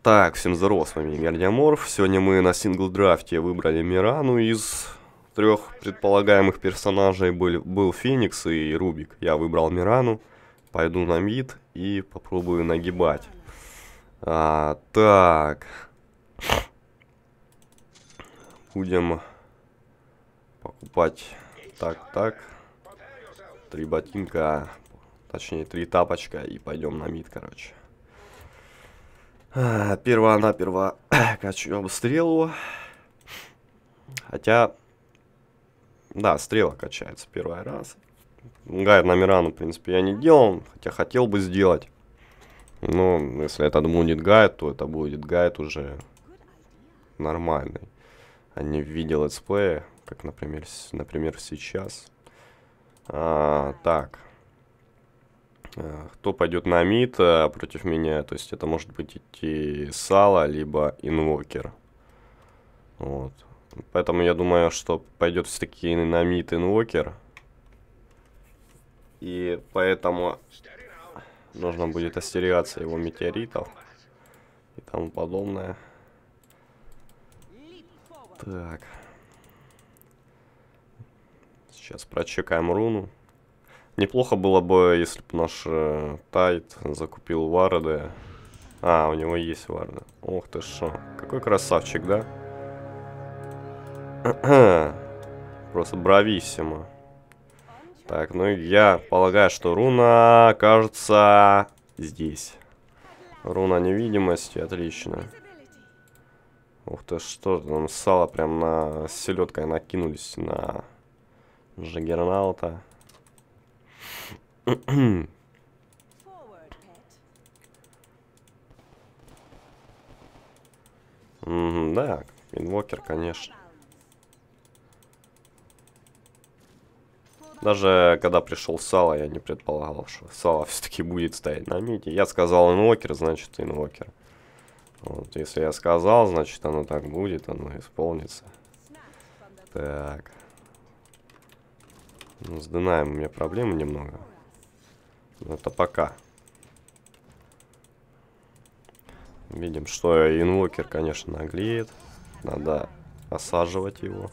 Так, всем здорово, с вами Гардиаморф. Сегодня мы на single draft'е выбрали Мирану из трех предполагаемых персонажей. Был, был Феникс и Рубик. Я выбрал Мирану. Пойду на мид и попробую нагибать. А, так. Будем покупать так, так. Три ботинка, точнее три тапочка и пойдем на мид, короче. А, перво-наперво качаем стрелу. Хотя, да, стрела качается первый раз. Гайд на Мирану, в принципе, я не делал, хотя хотел бы сделать. Но если это будет гайд, то это будет гайд уже нормальный, а не в виде летсплея, как, например, например сейчас. А, так. Э, кто пойдет на мид э, против меня, то есть это может быть идти Сала, либо Инвокер. Вот. Поэтому я думаю, что пойдет все-таки на мид Инвокер. И поэтому нужно будет остерегаться его метеоритов и тому подобное. Так. Сейчас прочекаем руну. Неплохо было бы, если бы наш э, Тайт закупил Варды. А, у него есть Варды. Ох ты шо. Какой красавчик, да? Просто брависсимо. Так, ну я полагаю, что руна кажется здесь. Руна невидимости, отлично. Ух ты, что там сало прям на селедкой накинулись на Жагернаута. Да, инвокер, конечно. Даже когда пришел Сало, я не предполагал, что Сало все-таки будет стоять на мите. Я сказал инвокер, значит инвокер. Вот, если я сказал, значит оно так будет, оно исполнится. Так. Ну, с Денаем у меня проблемы немного. Но это пока. Видим, что инвокер, конечно, наглеет. Надо осаживать его.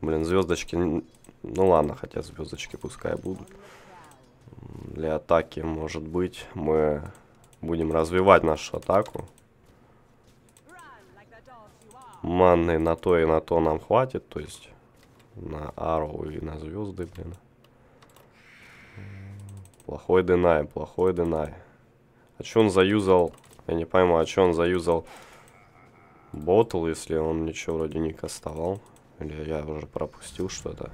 Блин, звездочки... Ну ладно, хотя звездочки пускай будут. Для атаки, может быть, мы будем развивать нашу атаку. Манны на то и на то нам хватит, то есть на Арроу и на звезды, блин. Плохой Денай, плохой Денай. А что он заюзал? Я не пойму, а что он заюзал ботл, если он ничего вроде не кастовал? Или я уже пропустил что-то?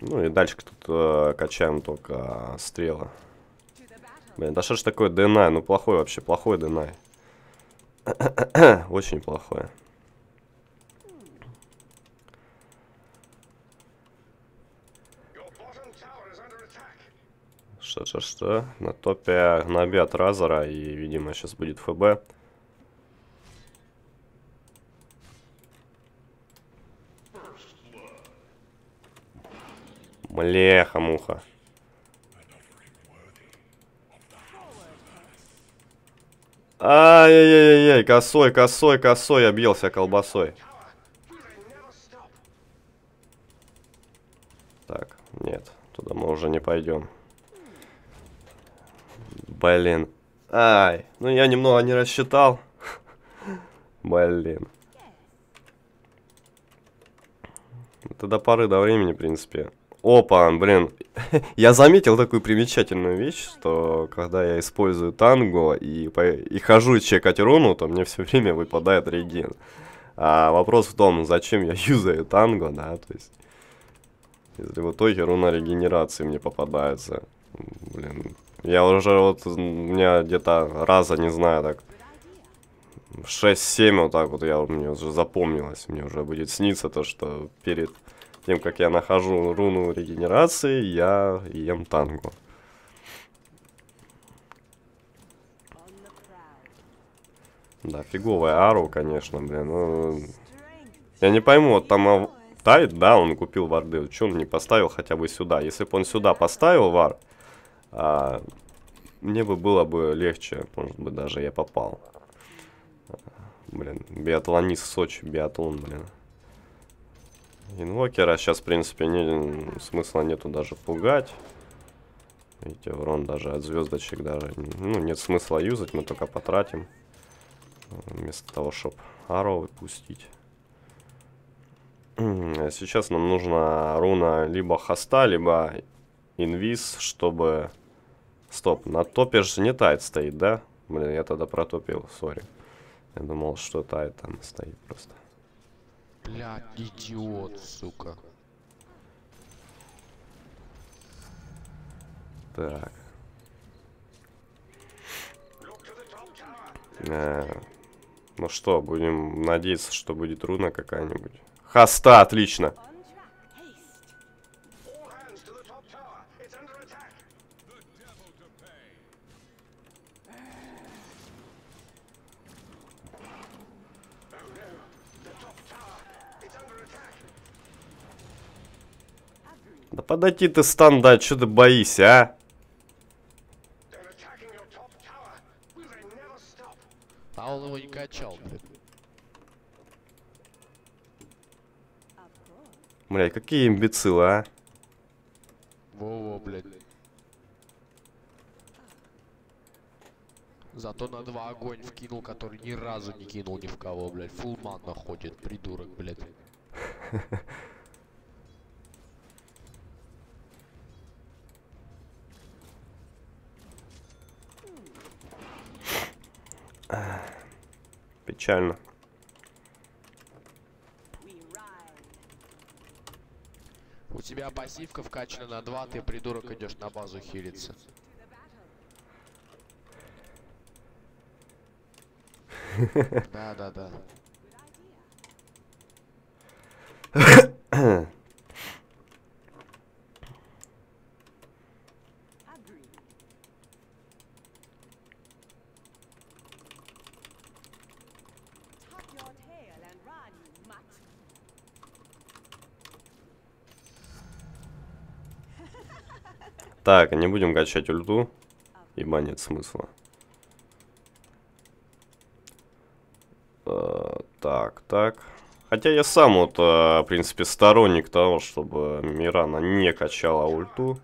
Ну и дальше тут э, качаем только э, стрелы. Блин, да что ж такое Денай? Ну плохой вообще, плохой Денай. Очень плохое. Что, что, что? На топе Гнаби от Разора и, видимо, сейчас будет ФБ. Млеха-муха. Ай-яй-яй-яй, косой, косой, косой, объелся колбасой. Так, нет, туда мы уже не пойдем. Блин. Ай, ну я немного не рассчитал. Блин. Это до поры до времени, в принципе. Опа, блин. я заметил такую примечательную вещь, что когда я использую танго и, и хожу чекать руну, то мне все время выпадает реген. А вопрос в том, зачем я юзаю танго, да, то есть... Если в итоге руна регенерации мне попадается. Блин, я уже вот, у меня где-то раза, не знаю, так, 6-7 вот так вот, я, мне уже запомнилось, мне уже будет сниться то, что перед тем, как я нахожу руну регенерации, я ем танго. Да, фиговая ару, конечно, блин. Ну, я не пойму, вот там Тайт, да, он купил варды. Что он не поставил хотя бы сюда? Если бы он сюда поставил вар, а, мне бы было бы легче, может быть, даже я попал. Блин, биатлонист Сочи, биатлон, блин. Инвокера сейчас, в принципе, не, смысла нету даже пугать. Видите, урон даже от звездочек даже, ну, нет смысла юзать, мы только потратим. Вместо того, чтобы Аро выпустить. Сейчас нам нужна руна либо хоста, либо инвиз, чтобы... Стоп, на топе же не тайт стоит, да? Блин, я тогда протопил, сори. Я думал, что тайт там стоит просто. Бля, идиот, сука. Так. Э, ну что, будем надеяться, что будет руна какая-нибудь. Хаста, отлично. Подойти ты стан дать, что ты боишься, а? А он его не качал, блин. Блядь, какие имбецилы, а? Во-во, блядь. Зато на два огонь вкинул, который ни разу не кинул ни в кого, блядь. Фулман находит, придурок, блядь. Печально. У тебя пассивка вкачана на 2, ты, придурок, идешь на базу хилиться. Да, Так, не будем качать ульту, ибо нет смысла. Э, так, так. Хотя я сам вот, э, в принципе, сторонник того, чтобы Мирана не качала ульту.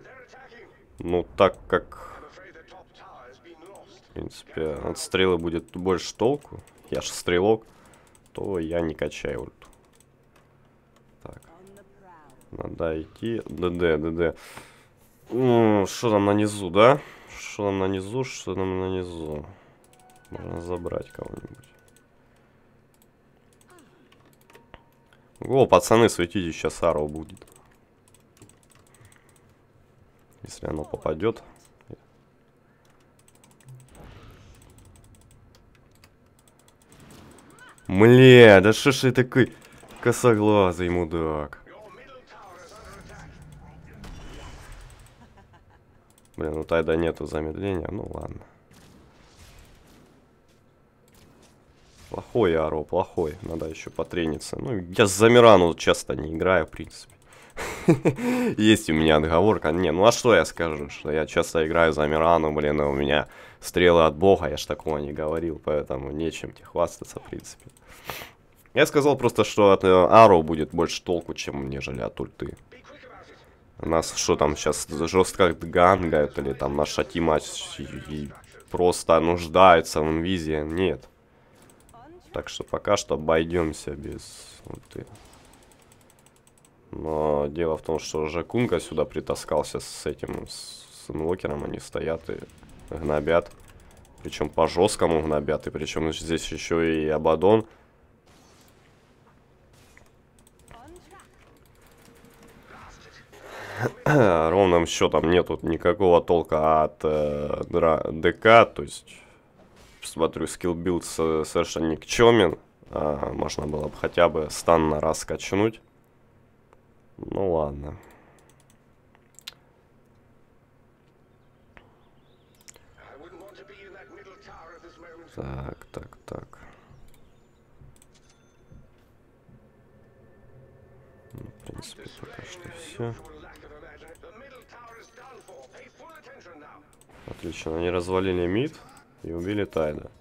Ну, так как, в принципе, от стрелы будет больше толку. Я же стрелок, то я не качаю ульту. Так, надо идти. ДД, ДД. Ну, Что там на низу, да? Что там на низу, что там на низу? Можно забрать кого-нибудь. О, пацаны, светите, сейчас Аро будет. Если оно попадет. Мля, да что ж ты такой косоглазый мудак? Блин, ну тогда нету замедления, ну ладно. Плохой Аро, плохой. Надо еще потрениться. Ну, я с Замирану часто не играю, в принципе. Есть у меня отговорка. Не, ну а что я скажу? Что я часто играю за Мирану, блин, и у меня стрелы от бога. Я ж такого не говорил, поэтому нечем тебе хвастаться, в принципе. Я сказал просто, что от э, Аро будет больше толку, чем нежели от ульты. У нас что там сейчас жестко гангают или там наша тима просто нуждается в инвизе? Нет. Так что пока что обойдемся без ульты. Но дело в том, что уже Кунка сюда притаскался с этим, с инвокером. Они стоят и гнобят. Причем по жесткому гнобят. И причем здесь еще и Абадон. ровным счетом нету никакого толка от э, ДК, то есть смотрю skill build с- совершенно никчемен, А, можно было бы хотя бы стан на раз качнуть. Ну ладно. Так, так, так. Ну, в принципе, пока что все. Отлично, они развалили мид и убили Тайда.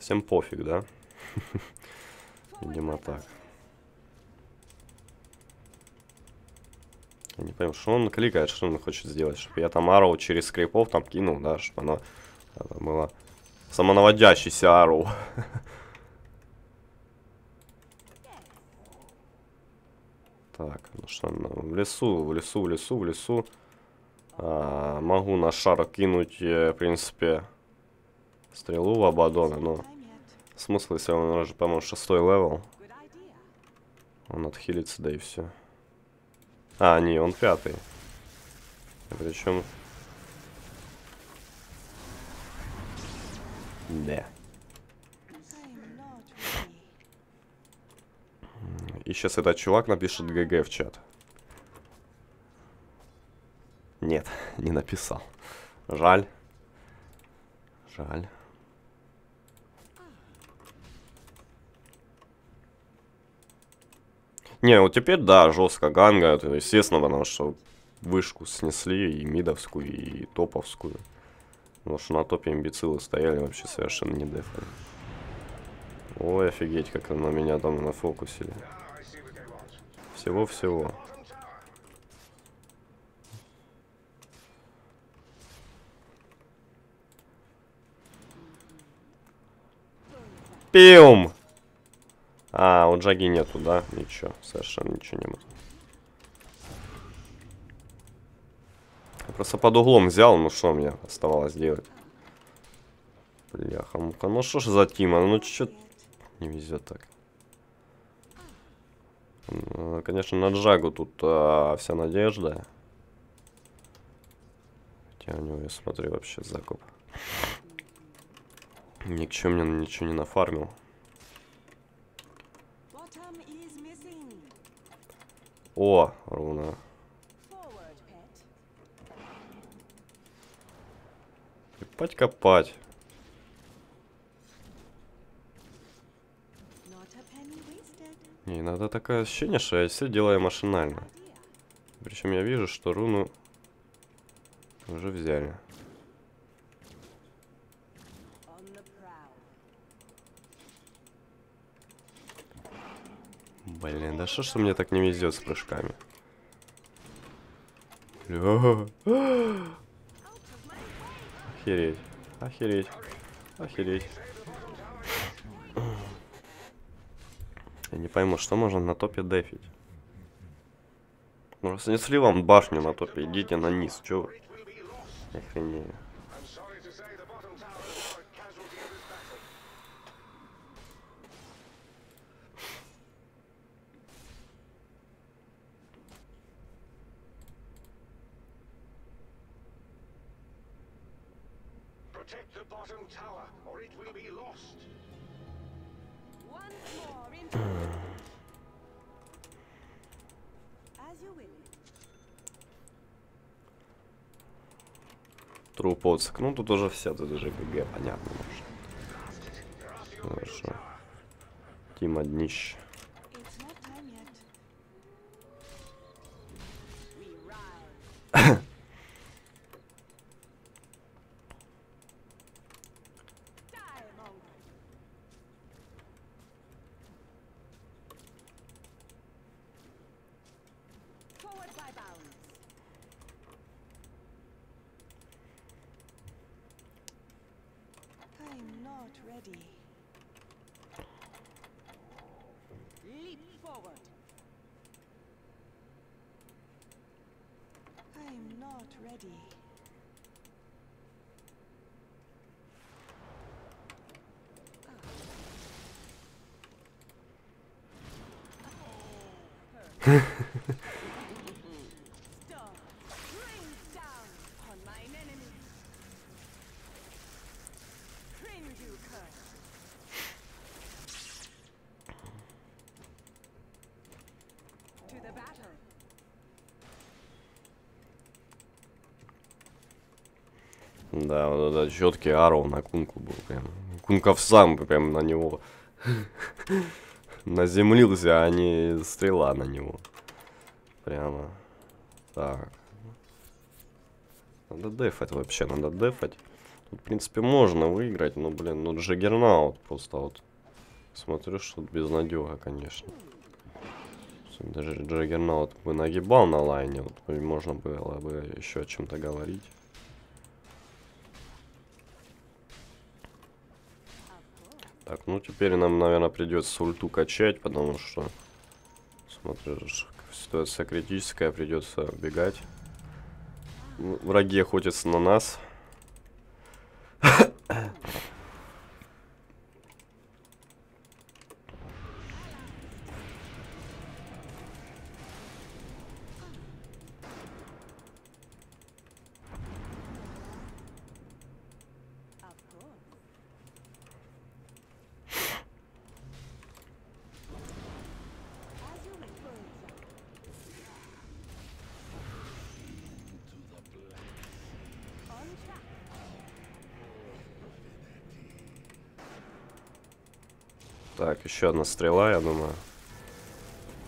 Всем пофиг, да? Видимо так. Я не понимаю, что он кликает, что он хочет сделать, чтобы я там арроу через скрипов там кинул, да, чтобы оно это было самонаводящийся арроу. Так, ну что, ну, в лесу, в лесу, в лесу, в лесу. А, могу на шар кинуть, э, в принципе, стрелу в Абадона, но смысл, если он уже, по-моему, шестой level, он отхилится, да и все. А, не, он пятый. Причем... Да. I'm И сейчас этот чувак напишет GG в чат. Нет, не написал. Жаль. Жаль. Не, вот теперь, да, жестко ганга, естественно, потому что вышку снесли и мидовскую, и топовскую. Потому что на топе имбецилы стояли вообще совершенно не дефали. Ой, офигеть, как на меня там нафокусили. Всего-всего. Пиум! А, у Джаги нету, да? Ничего, совершенно ничего не было. Я просто под углом взял, ну что мне оставалось делать? Бляха, муха, ну что ж за Тима, ну чё не везет так. Ну, Конечно, на Джагу тут а, вся надежда. Хотя у него, я смотрю, вообще закуп. Ни к мне ничего не нафармил. О, руна. Forward, Не, иногда такое ощущение, что я все делаю машинально. Причем я вижу, что руну уже взяли. Блин, да что ж мне так не везет с прыжками? Охереть. Охереть. Охереть. Я не пойму, что можно на топе дефить. Ну, снесли вам башню на топе, идите на низ, чё вы? Охренею. Трупоцик. Ну, тут уже все, тут уже ГГ, понятно. Может. Хорошо. Тима днище. Да, четкий arrow на кунку был прям. Кунков сам прям на него. наземлился, а не стрела на него. Прямо. Так. Надо дефать вообще, надо дефать. Тут, в принципе, можно выиграть, но, блин, ну Джаггернаут просто вот. Смотрю, что тут безнадега, конечно. Даже Джаггернаут бы нагибал на лайне, вот, можно было бы еще о чем-то говорить. Так, ну теперь нам, наверное, придется ульту качать, потому что, смотришь, ситуация критическая, придется бегать. Враги охотятся на нас. Еще одна стрела, я думаю.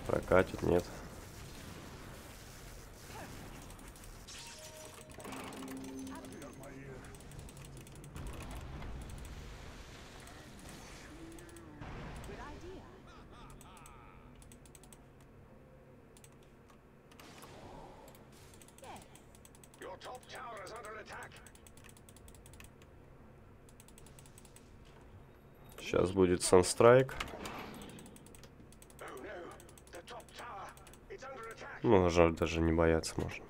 Прокатит, нет. Good idea. Yes. Ну, жаль, даже не бояться можно.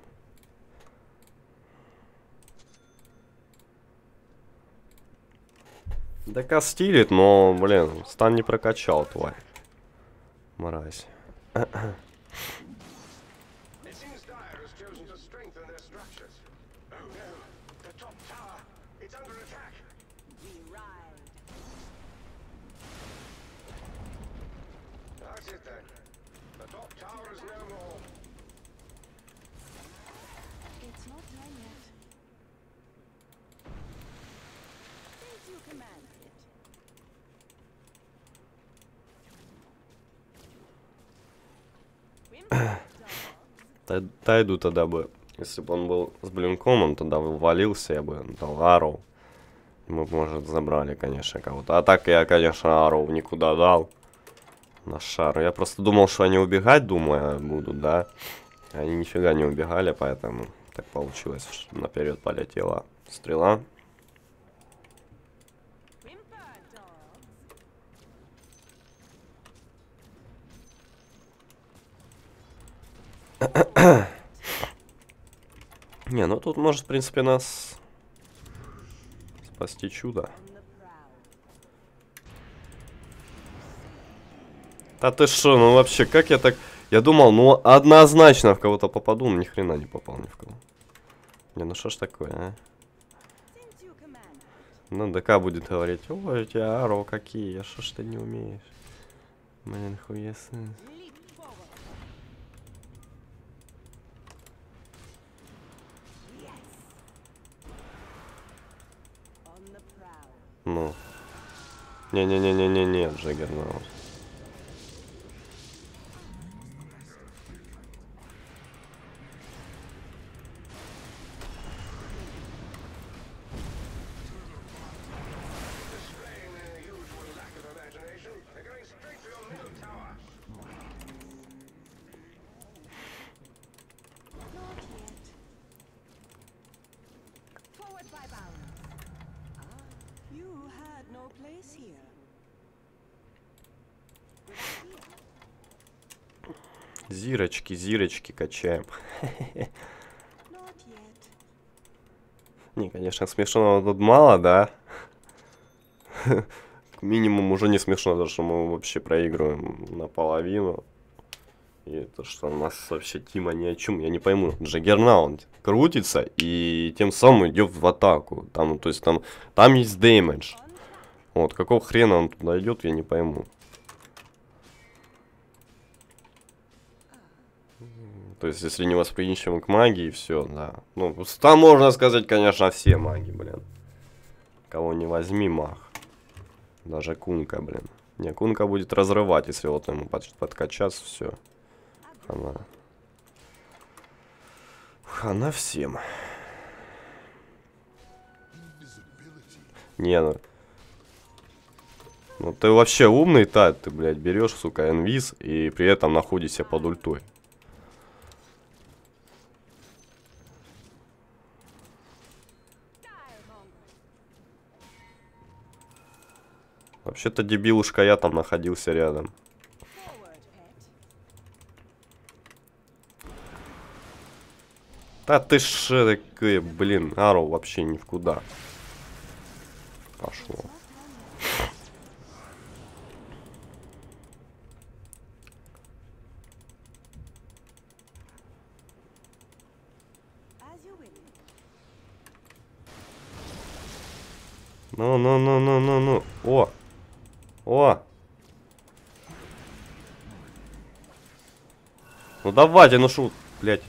Да кастилит, но, блин, стан не прокачал, тварь. Мразь. Тайду тогда бы, если бы он был с блинком, он тогда ввалился, я бы дал Арроу. Мы бы, может, забрали, конечно, кого-то. А так я, конечно, Арроу никуда дал. На шар. Я просто думал, что они убегать, думаю, будут, да. Они нифига не убегали, поэтому так получилось, что наперед полетела стрела. Не, ну тут может, в принципе, нас спасти чудо. Да ты шо, ну вообще, как я так... Я думал, ну однозначно в кого-то попаду, но ни хрена не попал ни в кого. Не, ну что ж такое, а? Ну, ДК будет говорить, ой, тебя аро какие, что ж ты не умеешь? Блин, хуесы. Ну. Не-не-не-не-не-не, Джаггернаут. Качаем. Не, конечно, смешного тут мало, да? Минимум уже не смешно, то, что мы вообще проигрываем наполовину. И то, что у нас вообще Тима ни о чем, я не пойму. Джаггернаут крутится и тем самым идет в атаку. Там, то есть там, там есть дэмэдж. Вот, какого хрена он туда идет, я не пойму. То есть, если не восприимчивы к магии, все, да. Ну, там можно сказать, конечно, все маги, блин. Кого не возьми, маг. Даже кунка, блин. Не, Кунка будет разрывать, если вот ему под, подкачаться, все. Она. Хана всем. Не, ну... Ну ты вообще умный, Тат, ты, блядь, берешь, сука, инвиз и при этом находишься под ультой. Вообще-то дебилушка я там находился рядом. Да ты ж блин, Ару вообще ни в куда. Пошло. Ну, ну, ну, ну, ну, ну. О! О! Ну давайте, ну шут, блядь.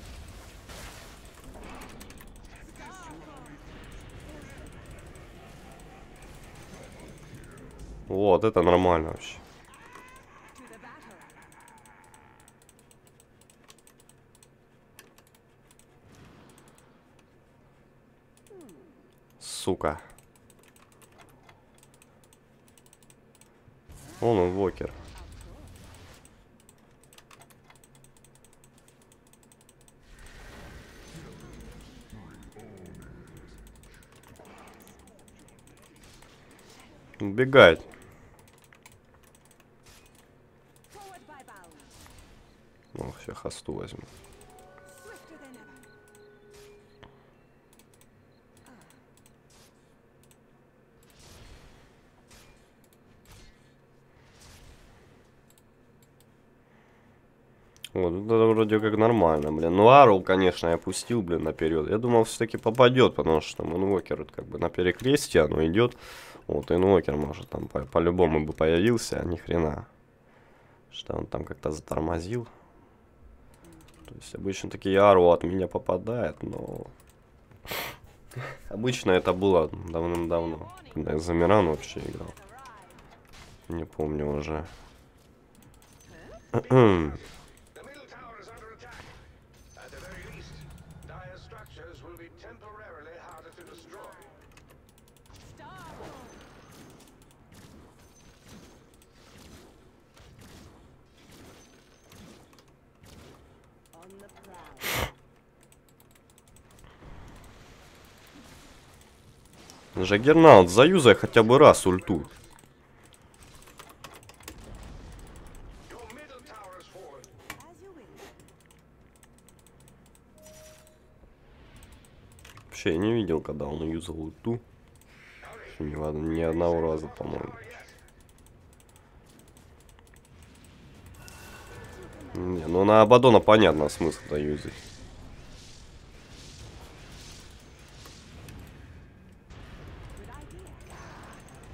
Вот, это нормально вообще. To the battle. Сука. Он инвокер. Bound. Ну, все, хосту возьму. Вот, это вроде как нормально, блин. Ну, Арл, конечно, я пустил, блин, наперед. Я думал, все-таки попадет, потому что там инвокер это как бы на перекрестие, оно идет. Вот, инвокер, может, там по- по-любому бы появился, а ни хрена. Что он там как-то затормозил. То есть обычно такие Ару от меня попадает, но... Обычно это было давным-давно, когда я за вообще играл. Не помню уже. Жагернаут, заюзай хотя бы раз ульту. Вообще, я не видел, когда он юзал ульту. Од- ни одного раза, по-моему. Не, ну на Абадона понятно смысл да юзать.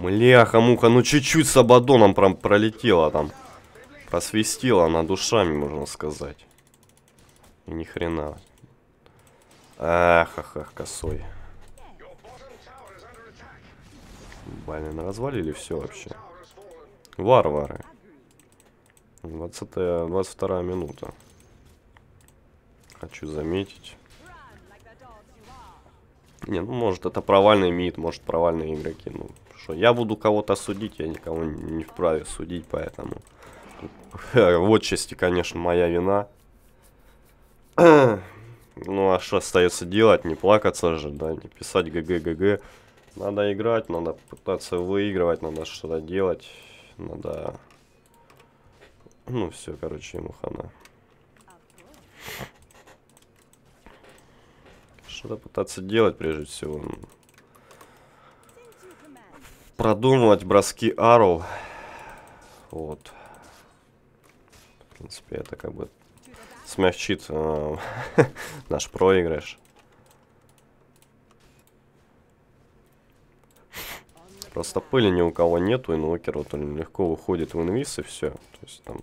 Мляха-муха, ну чуть-чуть с Абадоном прям пролетела там. Просвистела она душами, можно сказать. И ни хрена. Ах, ах, ах, косой. Блин, развалили все вообще. Варвары. 20 22 минута. Хочу заметить. Не, ну может это провальный мид, может провальные игроки. Ну что, я буду кого-то судить, я никого не вправе судить, поэтому. В отчасти, конечно, моя вина. Ну а что остается делать? Не плакаться же, да, не писать GG-GG. Надо играть, надо пытаться выигрывать, надо что-то делать. Надо... Ну все, короче, ему хана. Что-то пытаться делать прежде всего. Продумывать броски Ару. Вот. В принципе, это как бы смягчит э, наш проигрыш. Просто пыли ни у кого нету, инвокер вот он легко выходит в инвиз и все. То есть там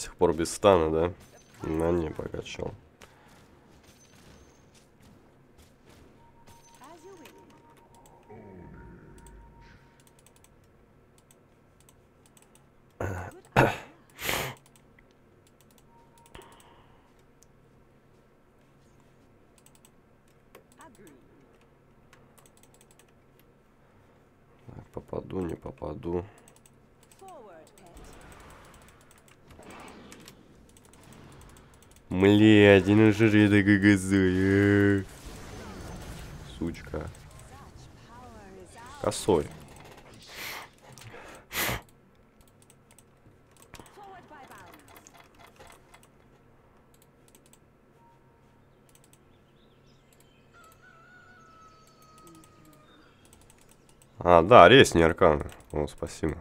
сих пор без стана, да? На не покачал. As you wish. Agreed. Так, попаду, не попаду. Forward, pet. Блядь, ну что же это гагазуй, Сучка. Such power is ours. Косой. А, да, резни арканы. О, спасибо.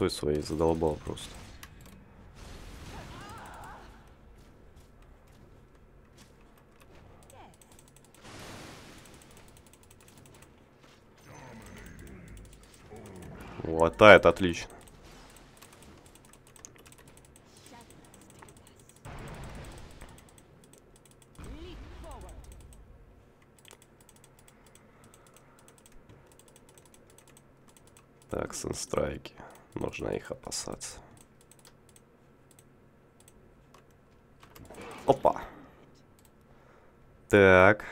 Тварь с ультой своей задолбал просто. Латает отлично. Так, санстрайки. Нужно их опасаться. Опа. Так.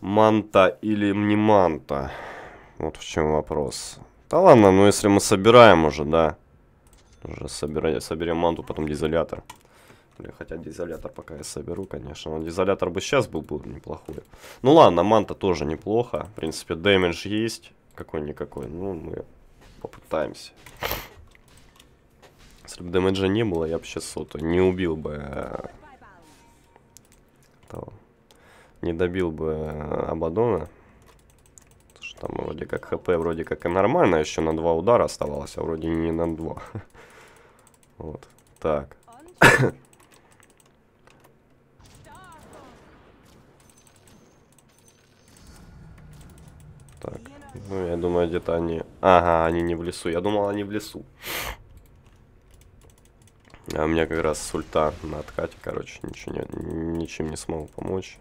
Манта или не манта? Вот в чем вопрос. Да ладно, ну если мы собираем уже, да. Уже собираем, соберем манту, потом дизолятор. Блин, хотя дизолятор пока я соберу, конечно. Но дизолятор бы сейчас был, был неплохой. Ну ладно, манта тоже неплохо. В принципе, дэмэдж есть. Какой-никакой. Ну, мы попытаемся. Если бы дэмэджа не было, я бы сейчас сото не убил бы э, того. Не добил бы э, Абадона. Потому что там вроде как ХП вроде как и нормально, еще на два удара оставалось, а вроде не на два. Вот. Так. Ну, я думаю, где-то они... Ага, они не в лесу. Я думал, они в лесу. А у меня как раз с ульта на откате, короче, ничего не, ничем не смогу помочь.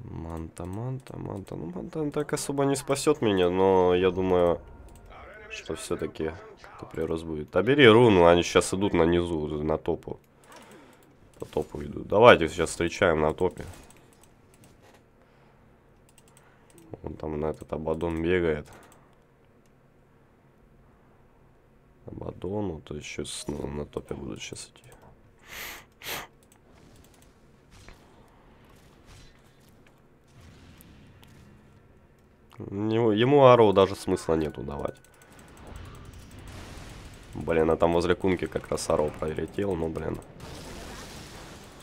Манта, манта, манта. Ну, манта так особо не спасет меня, но я думаю, что все-таки прирост будет. А бери руну, они сейчас идут на низу, на топу. По топу идут. Давайте сейчас встречаем на топе. Он там на этот Абадон бегает. Абадону, то еще ну, на топе будут сейчас идти. Ему, ему Ароу даже смысла нету давать. Блин, а там возле кунки как раз Ароу пролетел, ну блин.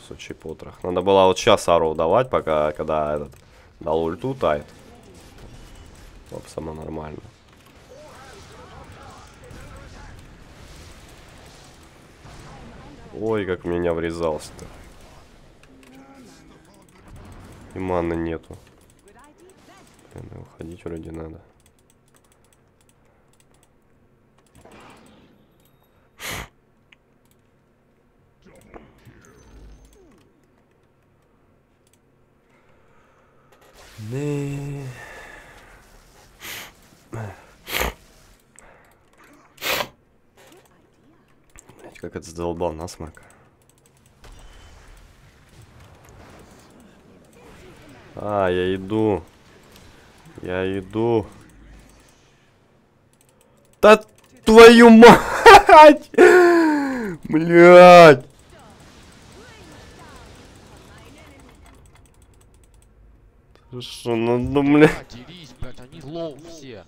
Сучий потрох. Надо было вот сейчас Ароу давать, пока, когда этот дал ульту тайт. Вот само нормально. Ой, как меня врезался-то. И маны нету. Блин, уходить вроде надо. Не. Блять, как это задолбал насморк. А, я иду. Я иду. Да твою мать! Блять! Что, ну, ну, бля. А, дерись, блядь, они low все.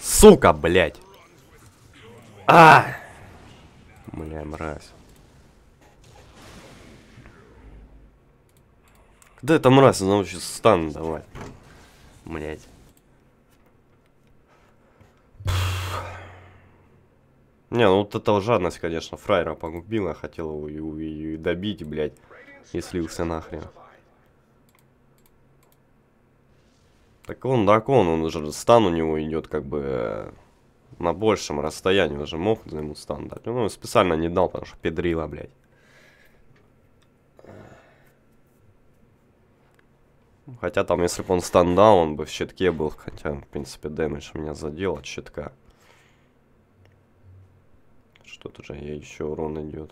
Сука, блять! А! Бля, мразь. Когда эта мразь научится стан давать? Блять. Не, ну вот эта жадность, конечно, фраера погубила. Хотел его и, и- и добить, блядь. И слился нахрен. Так он дракон, он уже стан у него идет как бы э, на большем расстоянии. Он же мог ему стан дать. Ну, он специально не дал, потому что педрила, блядь. Хотя там, если бы он стан дал, он бы в щитке был. Хотя, в принципе, дэмэдж меня задел от щитка. Что-то же я еще урон идет.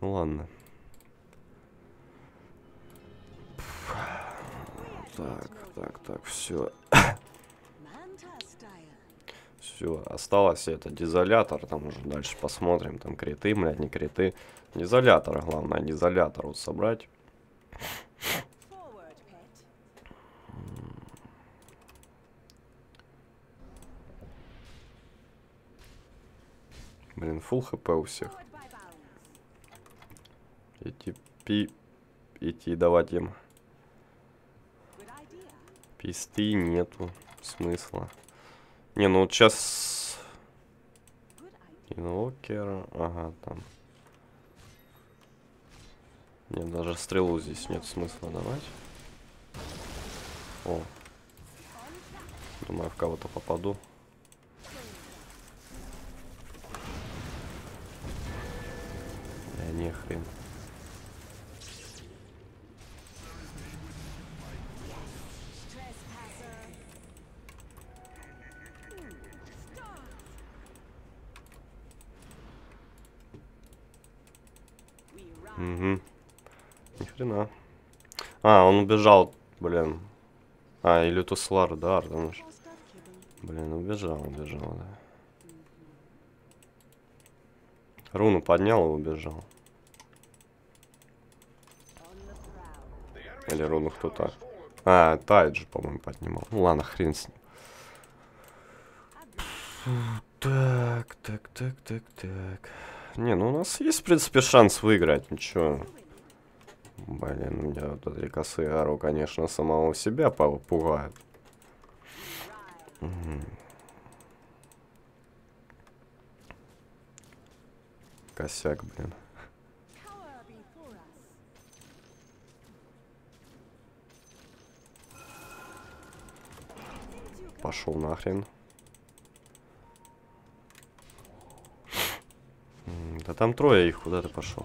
Ну ладно. Так, так, так, все. Все, осталось это дизолятор, там уже дальше посмотрим, там криты, блядь, не криты. Дизолятора, главное, дизолятор вот собрать. Блин, фул хп у всех. Идти пи... Идти давать им писты нету смысла. Не, ну вот сейчас... Good idea. Инвокер, ага, там. Нет, даже стрелу здесь нет смысла давать. О. Думаю, в кого-то попаду. Я не хрен. Угу. Ни хрена. А, он убежал, блин. А, или Туслар, да, kibble. Блин, убежал, убежал, да. Руну поднял и убежал. Или руну кто-то. А, Тайд же, по-моему, поднимал. Ну ладно, хрен с ним. Так, так, так, так, так. Не, ну у нас есть, в принципе, шанс выиграть, ничего. Блин, у меня вот эти косые ару, конечно, самого себя пу- пугают. Косяк, блин. Пошел нахрен. Да там трое их, куда ты пошел?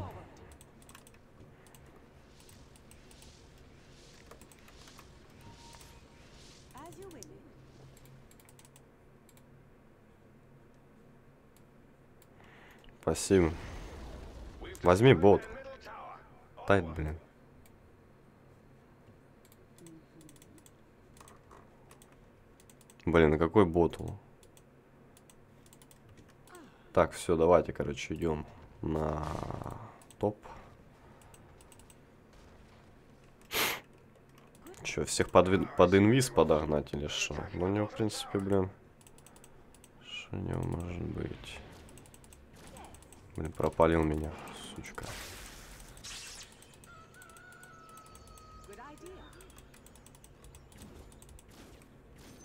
Спасибо. Возьми бот. Тайт, блин. Блин, какой ботл? Так, все, давайте, короче, идем на топ. Че, всех под, под инвиз подогнать или что? Ну, у него, в принципе, блин. Что у него может быть? Блин, пропалил меня, сучка.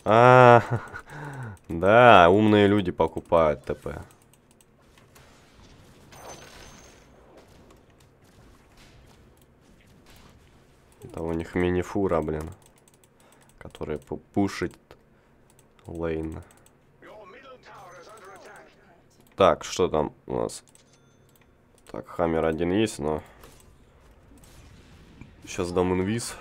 А, да, умные люди покупают ТП. Это у них мини-фура, блин. Которая пу- пушит лейн. Так, что там у нас? Так, Хаммер один есть, но... Сейчас дам инвиз.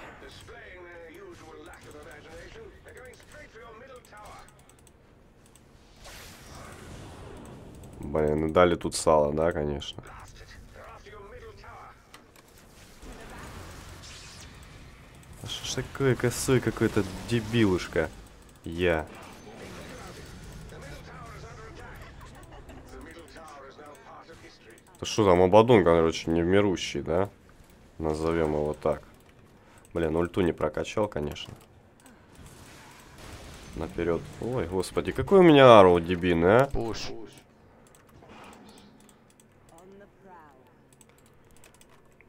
Блин, и дали тут сало, да, конечно. А что ж такое косой какой-то дебилушка? Я. Что там, Абадон, короче, невмирущий, да? Назовем его так. Блин, ульту не прокачал, конечно. Наперед. Ой, господи, какой у меня ару дебильный, а?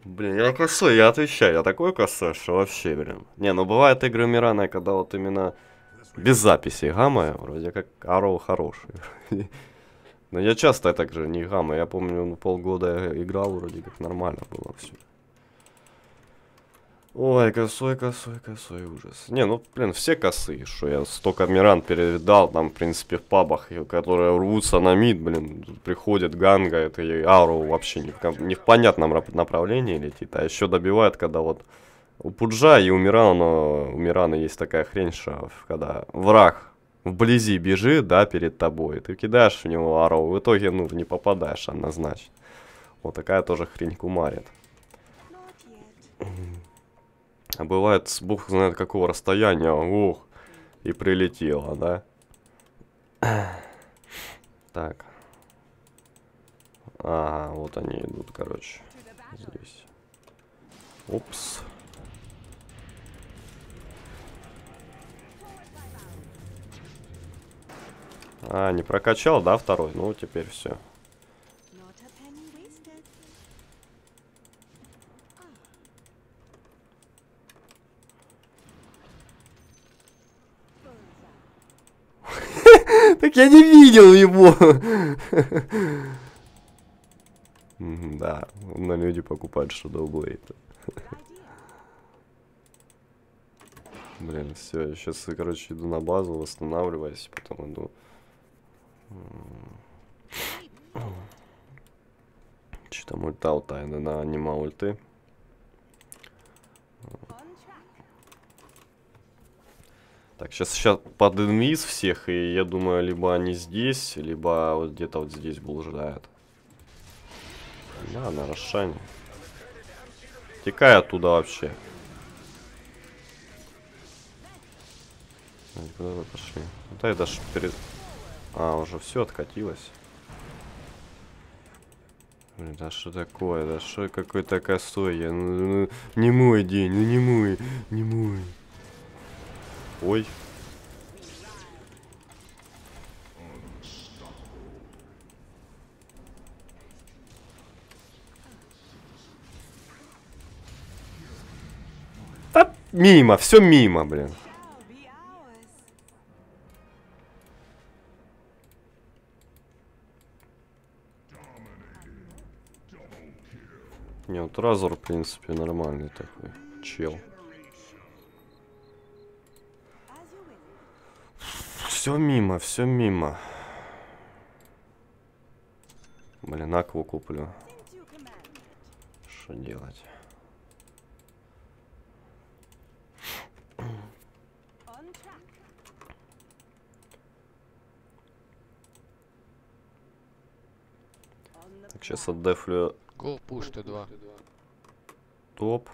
Блин, я косой, я отвечаю, я такой косой, что вообще, блин. Не, ну бывают игры Мирана, когда вот именно без записи гамая, вроде как Арроу хороший. Но я часто так же не гамма, я помню, ну, полгода играл, вроде как нормально было все. Ой, косой, косой, косой, ужас. Не, ну, блин, все косые, что я столько Миран передал, там, в принципе, в пабах, которые рвутся на мид, блин, приходит Ганга, это и Ару вообще не в, не в понятном направлении летит, а еще добивает, когда вот у Пуджа и у Мирана, у Мирана есть такая хрень, что когда враг вблизи бежит, да, перед тобой, ты кидаешь в него Ару, в итоге, ну, не попадаешь однозначно. Вот такая тоже хрень кумарит. А бывает, с бог знает какого расстояния, ух, и прилетело, да? Так. Ага, вот они идут, короче, здесь. Упс. А, не прокачал, да, второй? Ну, теперь все. Так я не видел его. Да, на люди покупают Shadow Blade. Good idea. Блин, все, сейчас, короче, иду на базу, восстанавливаюсь, потом иду. Что там ульта у тайны, да, нема ульты. Так, сейчас, сейчас под инвиз всех, и я думаю, либо они здесь, либо вот где-то вот здесь блуждают. Да, на Рошане. Текай оттуда вообще. Куда вы пошли? Да, я даже перед... А, уже все откатилось. Блин, да что такое? Да что какой-то косой? Я, ну, ну, не мой день, ну не мой, не мой. Ой. Да мимо, все мимо, блин. Shall be ours. Не, вот Разор, в принципе, нормальный такой. Чел. Все мимо, все мимо. Блин, акву куплю. Что делать? Так, сейчас отдефлю Go push Т2. топ.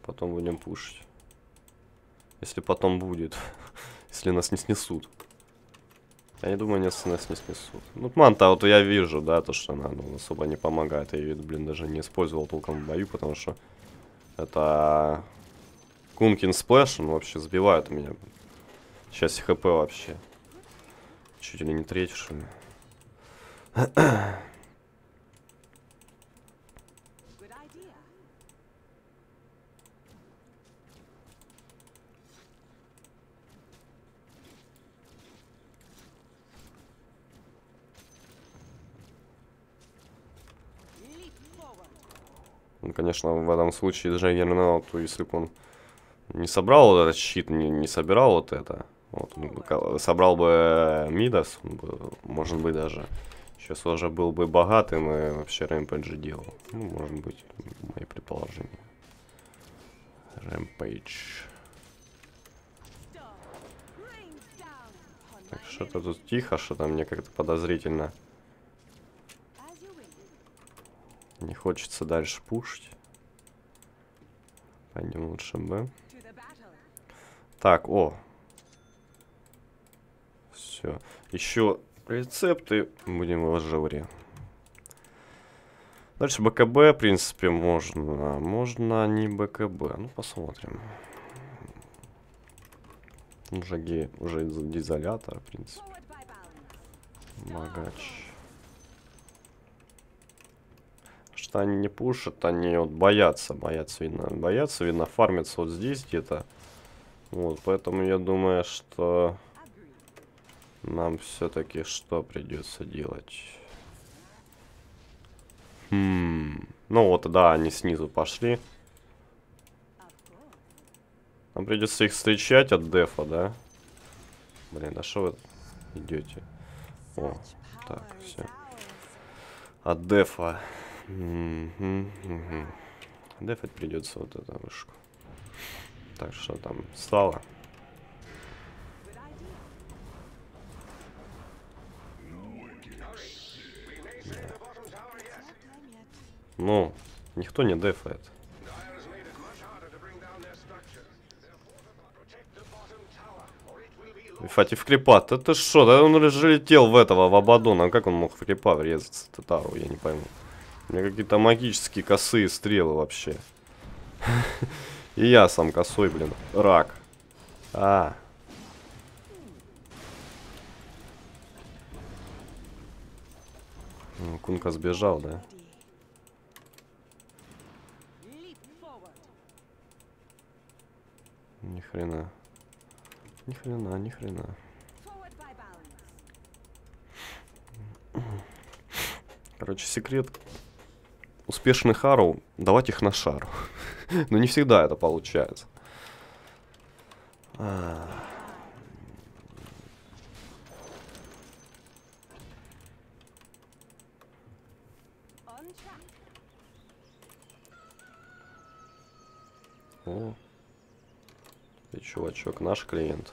Потом будем пушить. Если потом будет. Если нас не снесут. Я не думаю, нас, нас не снесут. Ну, манта, вот я вижу, да, то, что она ну, особо не помогает. Я ее, блин, даже не использовал толком в бою, потому что это Кункин сплэш, он вообще сбивает меня. Сейчас хп вообще. Чуть ли не треть, что ли. Ну, конечно, в этом случае Джаггернаут, то если бы он не собрал вот этот щит, не, не собирал вот это, вот, он ка- собрал бы э, Мидас, бы, может быть, даже сейчас уже был бы богатым и вообще Рэмпейдж делал. Ну, может быть, мои предположения. Рэмпейдж. Так, что-то тут тихо, что-то мне как-то подозрительно. Не хочется дальше пушить. Пойдем лучше Б. Так, о. Все. Еще рецепты будем в ажуре. Дальше БКБ, в принципе, можно. Можно не БКБ. Ну, посмотрим. Уже из дизолятора, в принципе. Богач. Что они не пушат, они вот боятся, боятся, видно, боятся, видно, фармятся вот здесь где-то. Вот, поэтому я думаю, что нам все-таки что придется делать? Хм, ну вот, да, они снизу пошли. Нам придется их встречать от дефа, да? Блин, а что вы идете? О, так, все. От дефа. Мгм, мгм. Дефать придется вот эту вышку. Так, что там стало? Ну, никто не дефает. Фати в крипа, да что, да он же летел в этого, в Абадона, как он мог в крипа врезаться, Татару, я не пойму. У меня какие-то магические косые стрелы вообще. И я сам косой, блин, рак. А. Кунка сбежал, да? Ни хрена. Ни хрена, ни хрена. Короче, секрет успешных ару давать их на шар. Но не всегда это получается. О. Ты чувачок, наш клиент.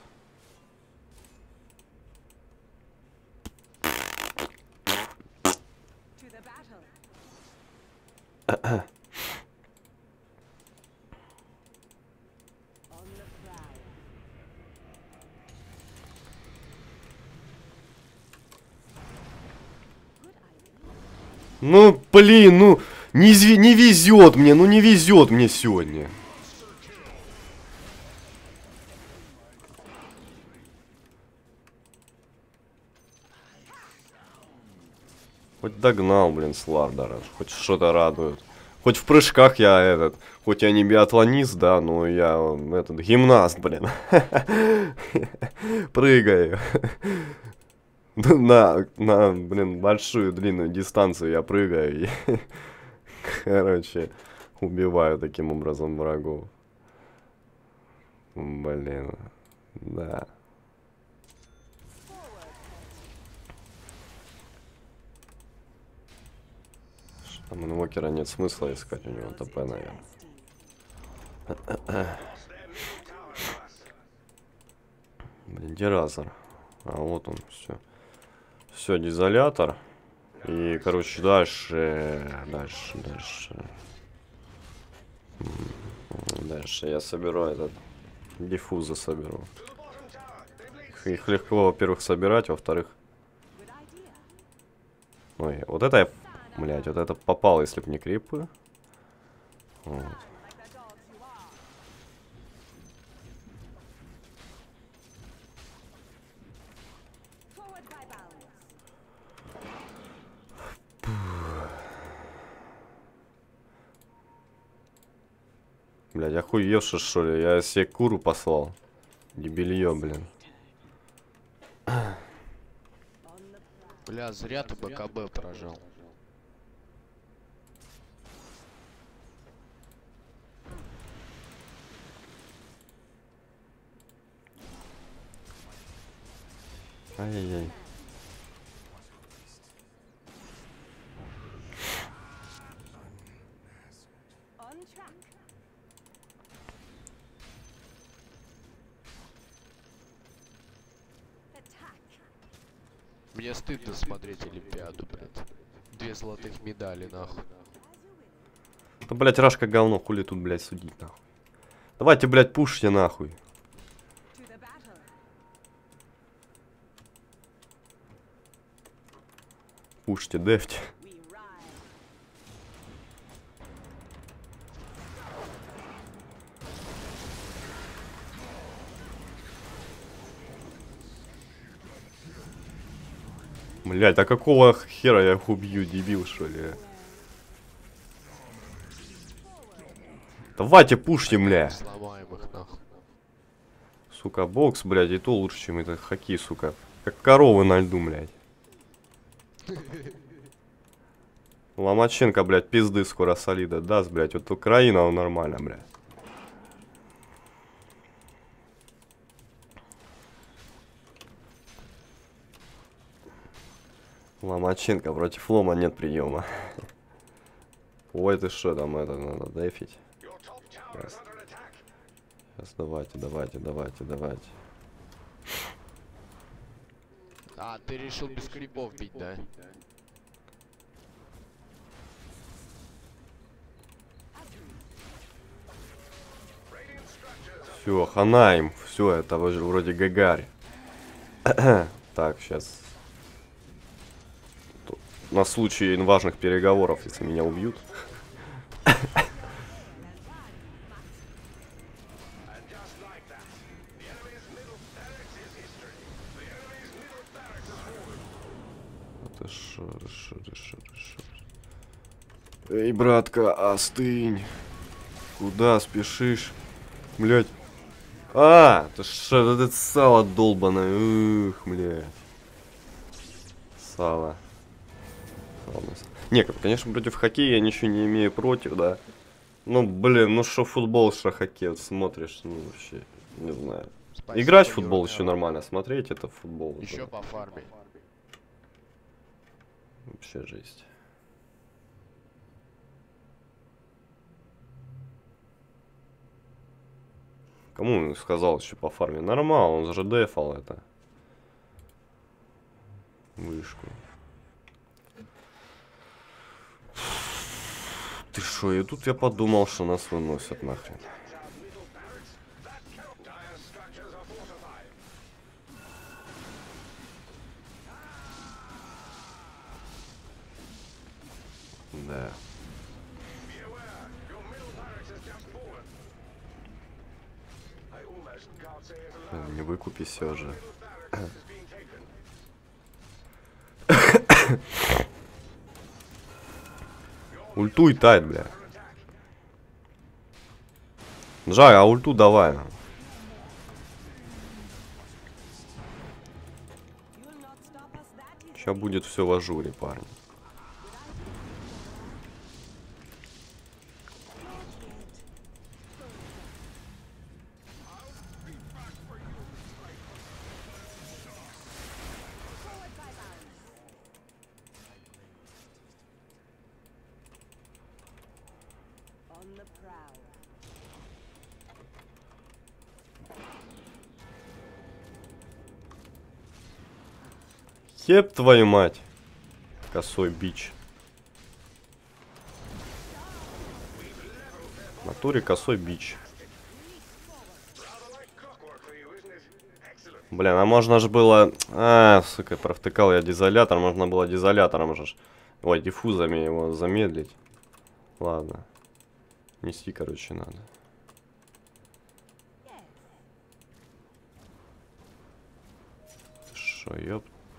Ну, блин, ну, не, не везет мне, ну не везет мне сегодня. Хоть догнал, блин, Слардера, хоть что-то радует. Хоть в прыжках я этот, хоть я не биатлонист, да, но я этот гимнаст, блин. Прыгаю. На, на, блин, большую длинную дистанцию я прыгаю и, короче, убиваю таким образом врагов. Блин, да. Там инвокера нет смысла искать, у него ТП, наверное. Блин, деразер. А вот он, все. Все, дизолятор. И, короче, дальше, дальше, дальше. Дальше я соберу этот диффуза соберу. Их- Их легко, во-первых, собирать, во-вторых, ой, вот это я, блядь, вот это попал, если б не крипы. Вот. Блядь, охуевший, что ли? Я себе куру послал. Дебилье, блин. Бля, зря ты БКБ прожал. Ай-яй-яй. Мне стыдно смотреть Олимпиаду, блядь. Две золотых медали, нахуй. Да, блядь, Рашка говно, хули тут, блядь, судить, нахуй. Давайте, блядь, пушьте, нахуй. Пушьте, ride. Блядь, а какого хера я их убью, дебил, что ли? Давайте пушьте, бля. Сука, бокс, блядь, и то лучше, чем это хоккей, сука. Как коровы на льду, блядь. Ломаченко, блядь, пизды скоро солида даст, блядь. Вот Украина, он нормально, блядь. Ломаченко против Лома нет приема. Ой, ты что там, это надо дефить. Attack. Сейчас давайте, давайте, давайте, давайте. А, ты решил без крипов бить, да? Все, хана им. Все, это вроде, вроде Гагарь. так, сейчас. На случай важных переговоров, если меня убьют. Это шо, шо, шо, шо. Эй, братка, остынь. Куда спешишь? Блять. А, это что, это сало долбаное. Ух, блядь. Сало. Ладно. Не, конечно, против хоккея я ничего не имею против, да. Ну, блин, ну что футбол, что хоккей, вот смотришь, ну вообще, не знаю. Спасибо, Играть в футбол еще нормально, смотреть это футбол. Еще по фарме. Вообще жесть. Кому он сказал еще по фарме? Нормал, он же дефал это. Вышку. Ты шо, и тут я подумал, что нас выносят нахрен. Да. Не выкупи все же. Taken. Ультуй тайт, бля. Жай, а ульту давай. Сейчас будет все в ажуре, парни. Еб твою мать. Косой бич. В натуре косой бич. Блин, а можно же было... А, сука, провтыкал я дизолятор. Можно было дизолятором же... Ой, диффузами его замедлить. Ладно. Нести, короче, надо. Шо, ёб,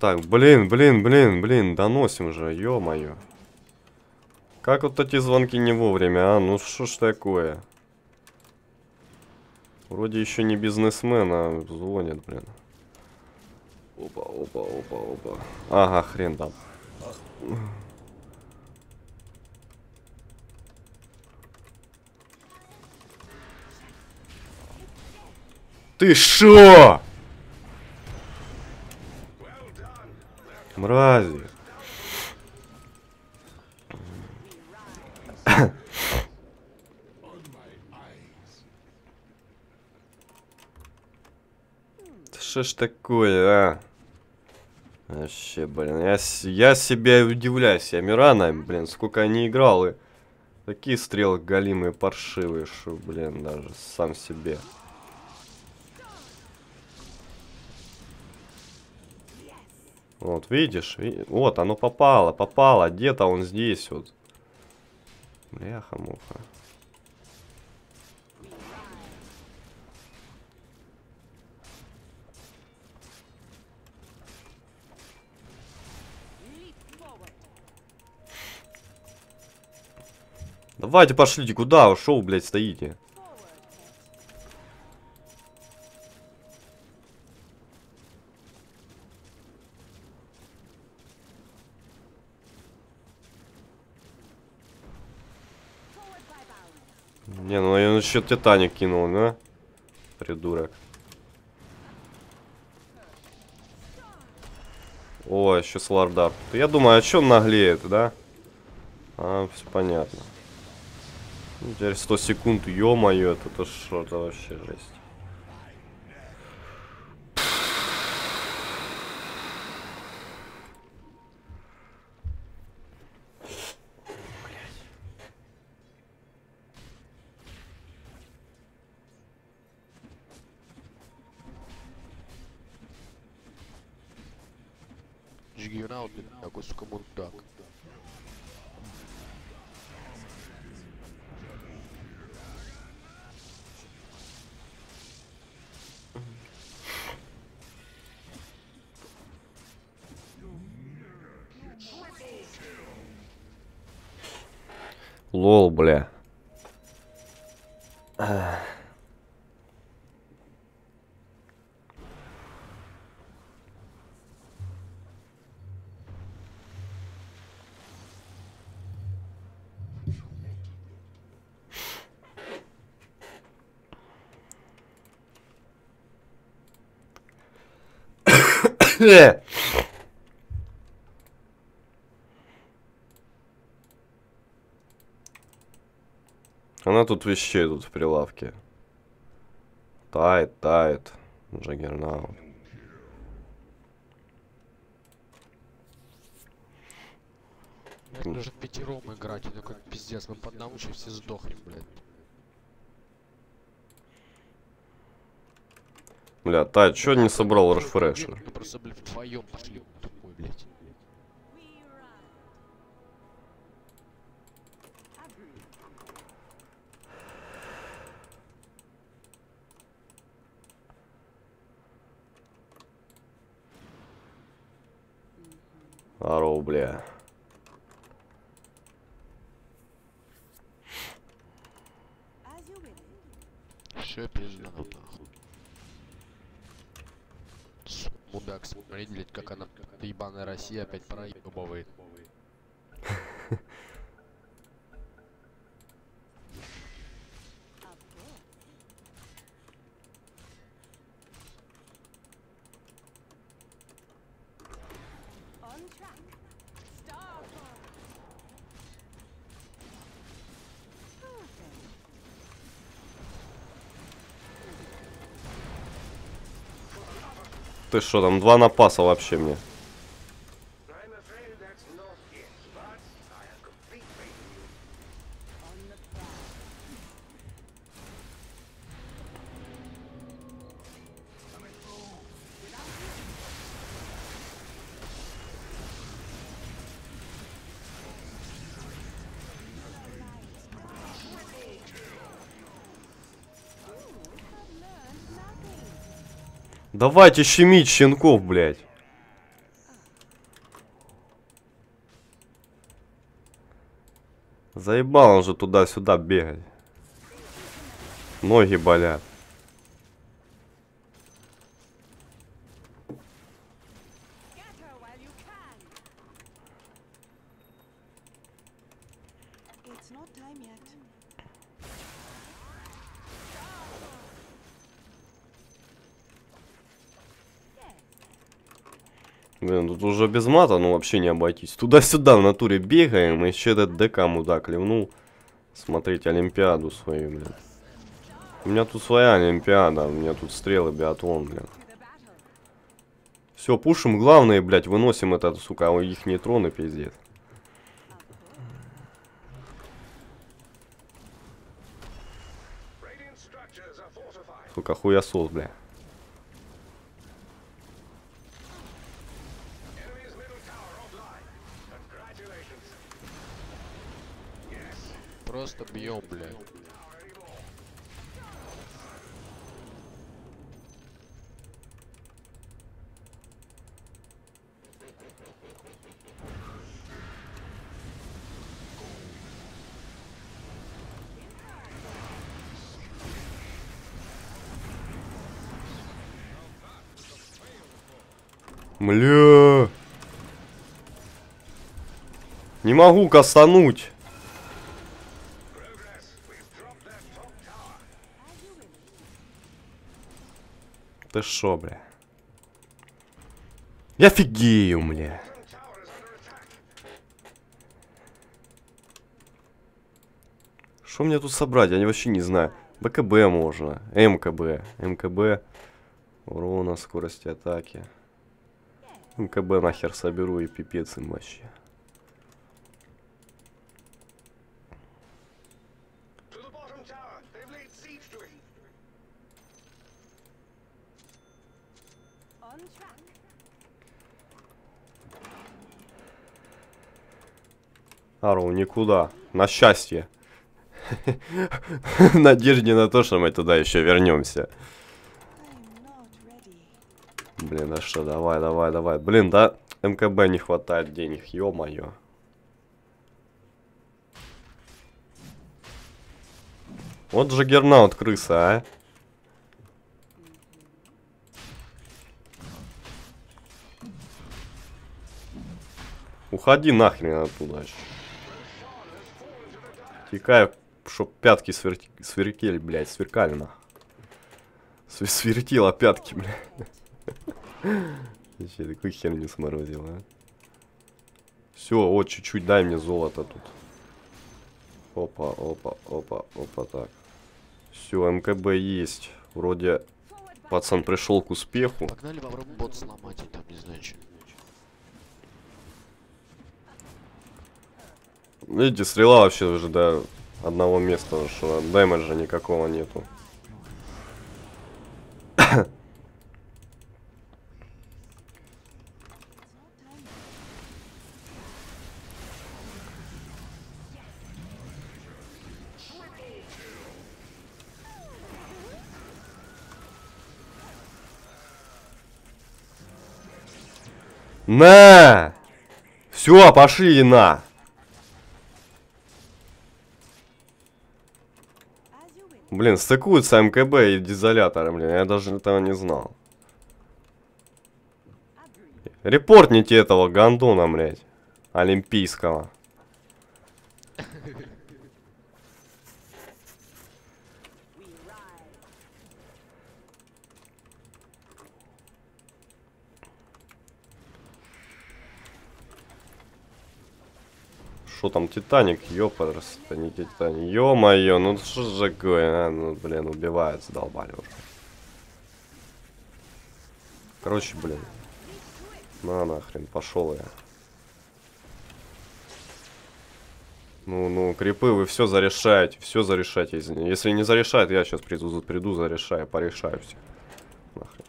Так, блин, блин, блин, блин, доносим же, ё-моё. Как вот эти звонки не вовремя, а? Ну что ж такое? Вроде еще не бизнесмен, а звонит, блин. Опа, опа, опа, опа. Ага, хрен там. Ты шо? Мрази. Что ж такое, а? Вообще, блин, я, я себя удивляюсь. Я Мирана, блин, сколько не играл. И такие стрелы галимые, паршивые, что, блин, даже сам себе. Вот, видишь, ви- вот, оно попало, попало, где-то он здесь вот. Бляха-муха. Давайте пошлите, куда ушел, блядь, стоите? Еще Титаник кинул, да? Придурок. О, еще Слардар. Я думаю, а что он наглеет, да? А, все понятно. Теперь 100 секунд, ё-моё, это то что-то вообще жесть. Она тут вещей тут в прилавке. Тает, тает. Джаггернаут. Блядь, нужно пятером играть, и такой пиздец, мы по одному еще все сдохнем, блядь. Бля, Тайт, чё не собрал рефрешер? Мы просто, блядь, вдвоем пошли, тупой, блядь. Здорово, бля. Все пизда нам нахуй. Сука, Мудак, смотри, блядь, как она, ебаная Россия опять проебывает. Ты что, там два напаса вообще мне? Давайте щемить щенков, блядь. Заебал он же туда-сюда бегать. Ноги болят. Тут уже без мата, ну вообще не обойтись. Туда-сюда в натуре бегаем, и еще этот ДК мудак ливнул. Смотреть Олимпиаду свою, блин. У меня тут своя Олимпиада, у меня тут стрелы биатлон, блин. Все, пушим главное, блядь, выносим этот, сука, их нейтроны, пиздец. Сука, хуясос, бля. Не могу кастануть. Ты шо, бля? Я офигею, бля. Что мне тут собрать? Я вообще не знаю. БКБ можно. МКБ. МКБ. Урона, скорости атаки. МКБ нахер соберу и пипец им вообще. Ару, никуда. На счастье. Надежде на то, что мы туда еще вернемся. Блин, а что, давай, давай, давай. Блин, да, МКБ не хватает денег, ё-моё. Вот же Гернаут крыса, а. Уходи нахрен оттуда. ещё. Текай, чтоб пятки сверти... сверкели, блядь, сверкали нах. Све- Свертила пятки, блядь. Вообще такую херню сморозил, а. Все, вот чуть-чуть дай мне золото тут. Опа, опа, опа, опа, так. Все, МКБ есть. Вроде пацан пришел к успеху. Погнали попробуем бот сломать, там не знаю что. Видите, стрела вообще уже до одного места, что дэмэджа никакого нету. На! Все, пошли на! Блин, стыкуются МКБ и дизоляторы, блин, я даже этого не знал. Репортните этого гандона, блядь, олимпийского. Что там, Титаник, ёпарс, это не Титаник. Ё-моё, ну что же такое, а? Ну, блин, убивают, задолбали уже. Короче, блин. На нахрен, пошел я. Ну, ну, крипы, вы все зарешаете, все зарешаете. Если, не зарешает, я сейчас приду, приду, зарешаю, порешаю все. Нахрен.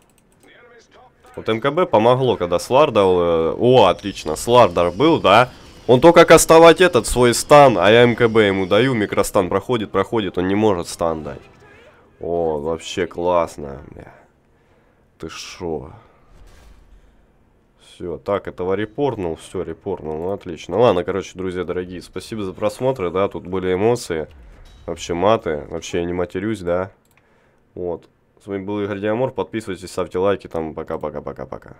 Вот МКБ помогло, когда Слардал... э, О, отлично, Слардар был, да? Он только кастовать этот свой стан, а я МКБ ему даю, микростан проходит, проходит, он не может стан дать. О, вообще классно. Ты шо? Все, так, этого репортнул, все, репортнул, ну отлично. Ладно, короче, друзья дорогие, спасибо за просмотр, да, тут были эмоции, вообще маты, вообще я не матерюсь, да. Вот. С вами был Игорь Диамор, подписывайтесь, ставьте лайки, там, пока-пока-пока-пока.